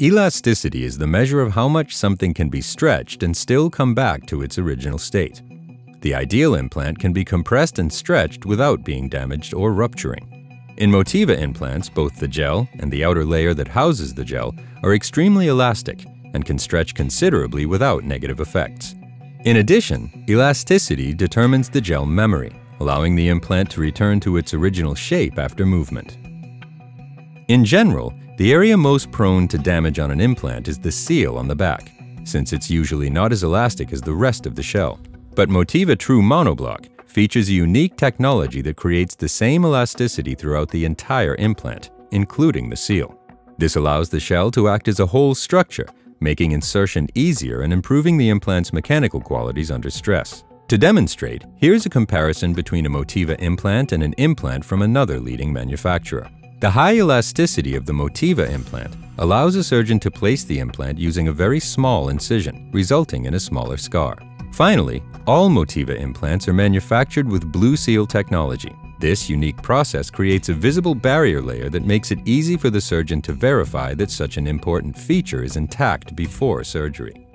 Elasticity is the measure of how much something can be stretched and still come back to its original state. The ideal implant can be compressed and stretched without being damaged or rupturing. In Motiva implants, both the gel and the outer layer that houses the gel are extremely elastic and can stretch considerably without negative effects. In addition, elasticity determines the gel memory, allowing the implant to return to its original shape after movement. In general, the area most prone to damage on an implant is the seal on the back, since it's usually not as elastic as the rest of the shell. But Motiva True Monoblock features a unique technology that creates the same elasticity throughout the entire implant, including the seal. This allows the shell to act as a whole structure, making insertion easier and improving the implant's mechanical qualities under stress. To demonstrate, here's a comparison between a Motiva implant and an implant from another leading manufacturer. The high elasticity of the Motiva implant allows a surgeon to place the implant using a very small incision, resulting in a smaller scar. Finally, all Motiva implants are manufactured with Blue Seal technology. This unique process creates a visible barrier layer that makes it easy for the surgeon to verify that such an important feature is intact before surgery.